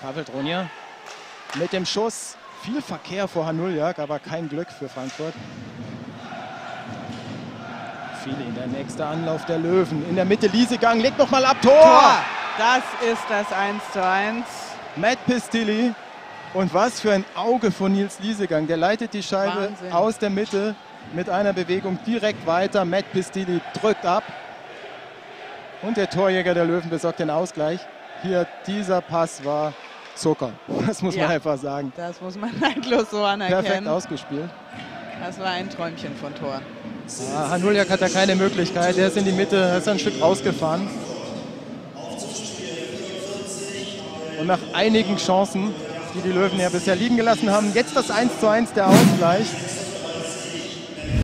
Pavel Dronja mit dem Schuss. Viel Verkehr vor Hanuljak, aber kein Glück für Frankfurt. Viele der nächste Anlauf der Löwen. In der Mitte Liesegang, legt nochmal ab, Tor! Tor! Das ist das 1 zu 1. Matt Pistilli. Und was für ein Auge von Nils Liesegang. Der leitet die Scheibe Wahnsinn. aus der Mitte mit einer Bewegung direkt weiter. Matt Pistilli drückt ab. Und der Torjäger der Löwen besorgt den Ausgleich. Hier, dieser Pass war Zucker. Das muss ja, man einfach sagen. Das muss man neidlos so anerkennen. Perfekt ausgespielt. Das war ein Träumchen von Tor. Ja, Hanuljak hat da keine Möglichkeit. Er ist in die Mitte, er ist ein Stück rausgefahren. Und nach einigen Chancen, die die Löwen ja bisher liegen gelassen haben, jetzt das 1 zu 1 der Ausgleich.